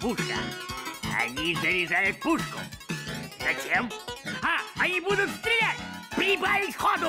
пушка. Они заряжают пушку. Зачем? А, они будут стрелять! Прибавить ходу!